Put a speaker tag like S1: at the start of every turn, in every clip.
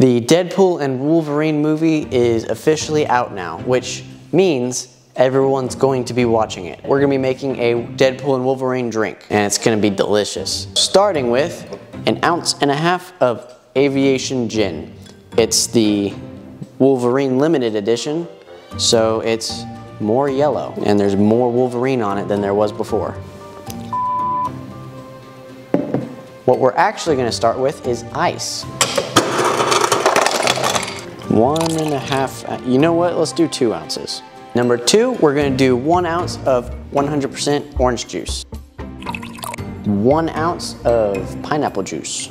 S1: The Deadpool and Wolverine movie is officially out now, which means everyone's going to be watching it. We're gonna be making a Deadpool and Wolverine drink, and it's gonna be delicious. Starting with an ounce and a half of aviation gin. It's the Wolverine limited edition, so it's more yellow, and there's more Wolverine on it than there was before. What we're actually gonna start with is ice. One and a half, uh, you know what, let's do two ounces. Number two, we're gonna do one ounce of 100% orange juice. One ounce of pineapple juice.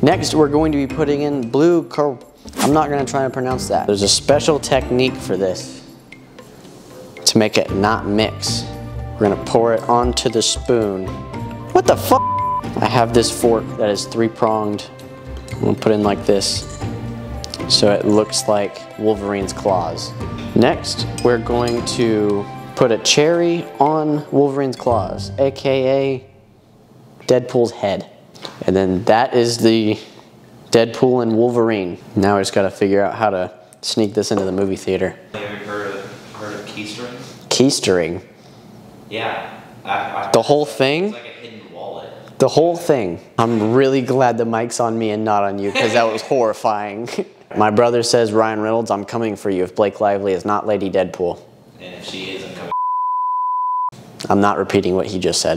S1: Next, we're going to be putting in blue cor I'm not gonna try to pronounce that. There's a special technique for this to make it not mix. We're gonna pour it onto the spoon. What the fuck? I have this fork that is three pronged. I'm gonna put in like this so it looks like Wolverine's claws. Next, we're going to put a cherry on Wolverine's claws, AKA Deadpool's head. And then that is the Deadpool and Wolverine. Now I just gotta figure out how to sneak this into the movie theater.
S2: Have you heard of, heard of keystering?
S1: Keystering.
S2: Yeah. I, I,
S1: The whole thing?
S2: It's like a hidden wallet.
S1: The whole thing. I'm really glad the mic's on me and not on you because that was horrifying. My brother says, Ryan Reynolds, I'm coming for you if Blake Lively is not Lady Deadpool.
S2: And if she is, I'm coming.
S1: I'm not repeating what he just said.